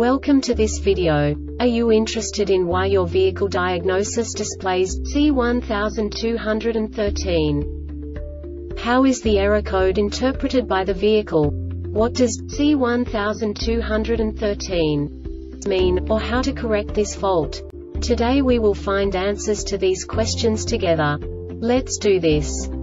Welcome to this video. Are you interested in why your vehicle diagnosis displays C1213? How is the error code interpreted by the vehicle? What does C1213 mean, or how to correct this fault? Today we will find answers to these questions together. Let's do this.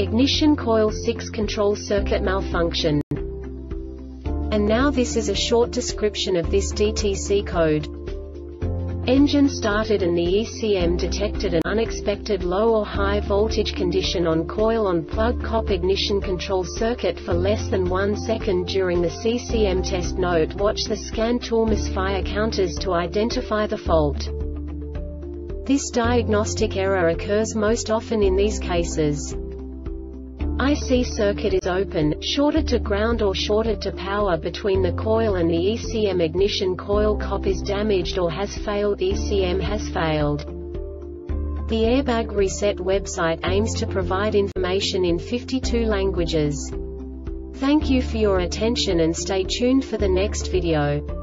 Ignition coil 6 control circuit malfunction. And now this is a short description of this DTC code. Engine started and the ECM detected an unexpected low or high voltage condition on coil on plug cop ignition control circuit for less than one second during the CCM test note watch the scan tool misfire counters to identify the fault. This diagnostic error occurs most often in these cases. IC circuit is open, shorted to ground or shorted to power between the coil and the ECM ignition coil cop is damaged or has failed ECM has failed. The Airbag Reset website aims to provide information in 52 languages. Thank you for your attention and stay tuned for the next video.